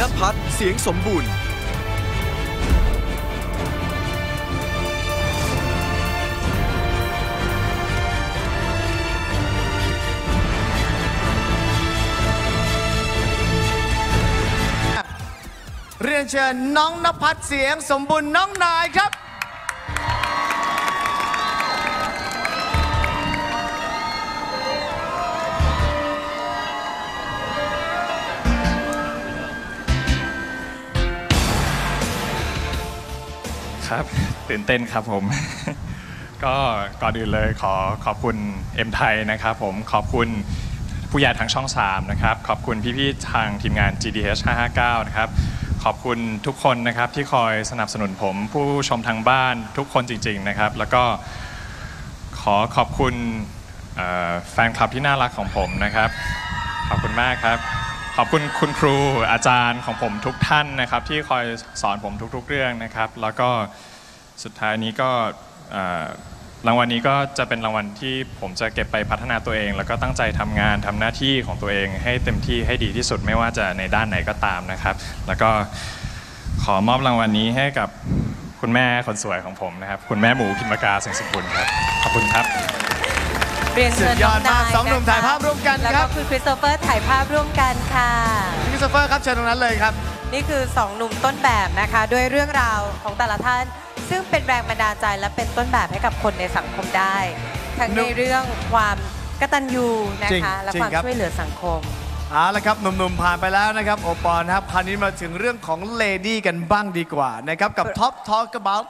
นภัทรเสียงสมบูรณ์ เรียนเชิญน้องนภัสเสียงสมบูรณ์น้องนายครับ ครับตื่นเต้นครับผม ก็ก่อนอื่นเลยขอขอบคุณเอ็มไทยนะครับผมขอบคุณผู้ใหญ่ทางช่อง 3 นะครับ ขอบคุณพี่ๆทางทีมงาน GDH 559 นะครับ ขอบคุณทุกคนนะครับที่คอยสนับสนุนผม ผู้ชมทางบ้านทุกคนจริง ๆนะครับ แล้วก็ขอขอบคุณแฟนคลับที่น่ารักของผมนะครับ ขอบคุณมากครับ ขอบคุณคุณครูอาจารย์ของผมทุกท่านนะครับ ที่คอยสอนผมทุกๆเรื่องนะครับ แล้วก็สุดท้ายนี้ก็รางวัลนี้ก็จะเป็นรางวัลที่ผมจะเก็บไปพัฒนาตัวเอง แล้วก็ตั้งใจทำงานทำหน้าที่ของตัวเองให้เต็มที่ให้ดีที่สุดไม่ว่าจะในด้านไหนก็ตามนะครับ แล้วก็ขอมอบรางวัลนี้ให้กับคุณแม่คนสวยของผมนะครับ คุณแม่หมูพิมพ์กาเสียงสมบูรณ์ครับ ขอบคุณครับ เรียนเชิญสุดยอดมากงสองหนุ่มะคะถ่ายภาพร่วมกันแล้วครัก็บคุณคริสโตเฟอร์ถ่ายภาพร่วมกันค่ะคริสโตเฟอร์ครับเชิญตรงนั้นเลยครับ นี่คือสองหนุ่มต้นแบบนะคะ ด้วยเรื่องราวของแต่ละท่าน ซึ่งเป็นแรงบันดาลใจและเป็นต้นแบบให้กับคนในสังคมได้ ทั้งหนุ่ในมเรื่องความกตัญญูนะจริงคะและจริงความครับช่วยเหลือสังคมเอาละครับหนุ่มๆผ่านไปแล้วนะครับโอปอลนะครับคราวนี้มาถึงเรื่องของ lady กันบ้างดีกว่านะครับกับ Top Talk About